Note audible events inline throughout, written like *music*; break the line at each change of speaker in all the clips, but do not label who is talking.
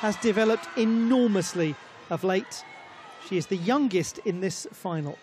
has developed enormously of late. She is the youngest in this final.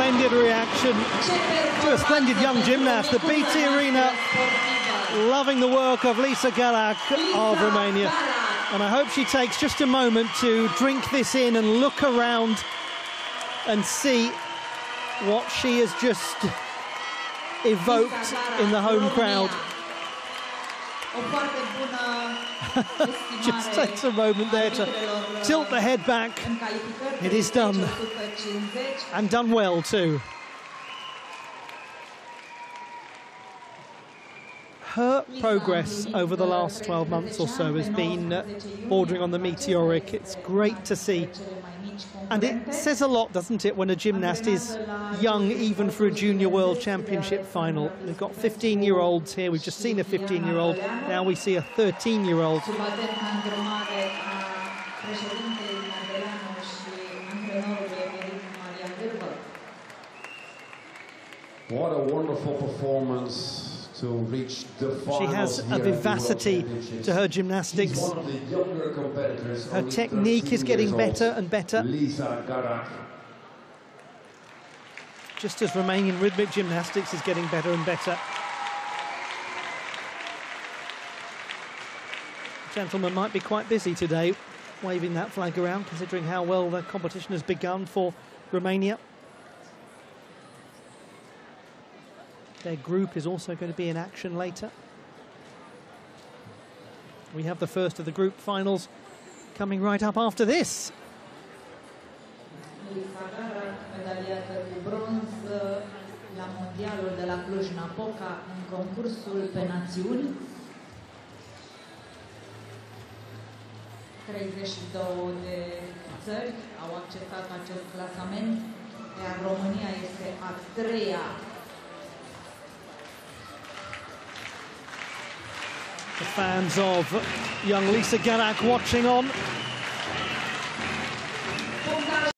Splendid reaction to a splendid young gymnast. The BT Arena loving the work of Lisa Garac of Romania. And I hope she takes just a moment to drink this in and look around and see what she has just evoked in the home crowd. *laughs* just takes a moment there to tilt the head back. It is done. And done well, too. Her progress over the last 12 months or so has been uh, bordering on the meteoric. It's great to see. And it says a lot, doesn't it, when a gymnast is young, even for a Junior World Championship final. We've got 15-year-olds here. We've just seen a 15-year-old. Now we see a 13-year-old.
What a wonderful performance to reach the
She has a vivacity to her gymnastics. Her technique is getting better and better. Just as Romanian rhythmic gymnastics is getting better and better. Gentlemen might be quite busy today waving that flag around considering how well the competition has begun for Romania. Their group is also going to be in action later. We have the first of the group finals coming right up after this.
la mondialul de la Cluj-Napoca în concursul pe națiuni. 32 de țări au acceptat acest clasament, iar România este a treia
The fans of young Lisa Garac watching on